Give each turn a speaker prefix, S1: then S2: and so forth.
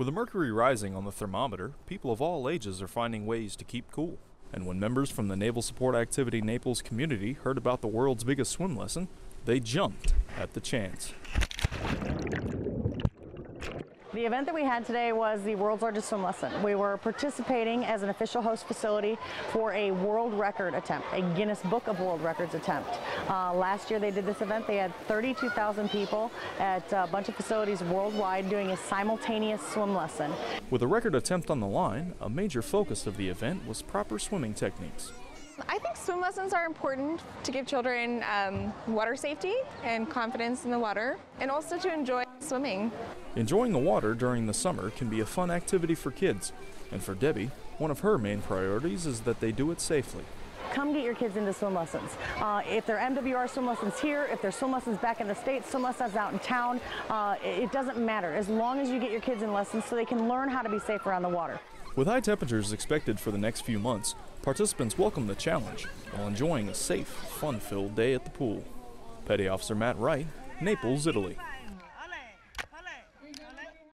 S1: With the mercury rising on the thermometer, people of all ages are finding ways to keep cool. And when members from the Naval Support Activity Naples community heard about the world's biggest swim lesson, they jumped at the chance.
S2: The event that we had today was the world's largest swim lesson. We were participating as an official host facility for a world record attempt, a Guinness Book of World Records attempt. Uh, last year they did this event. They had 32,000 people at a bunch of facilities worldwide doing a simultaneous swim lesson.
S1: With a record attempt on the line, a major focus of the event was proper swimming techniques.
S3: I think swim lessons are important to give children um, water safety and confidence in the water, and also to enjoy swimming.
S1: Enjoying the water during the summer can be a fun activity for kids, and for Debbie, one of her main priorities is that they do it safely.
S2: Come get your kids into swim lessons. Uh, if they're MWR swim lessons here, if they're swim lessons back in the States, swim lessons out in town, uh, it doesn't matter as long as you get your kids in lessons so they can learn how to be safe around the water.
S1: With high temperatures expected for the next few months, participants welcome the challenge while enjoying a safe, fun filled day at the pool. Petty Officer Matt Wright, Naples, Italy.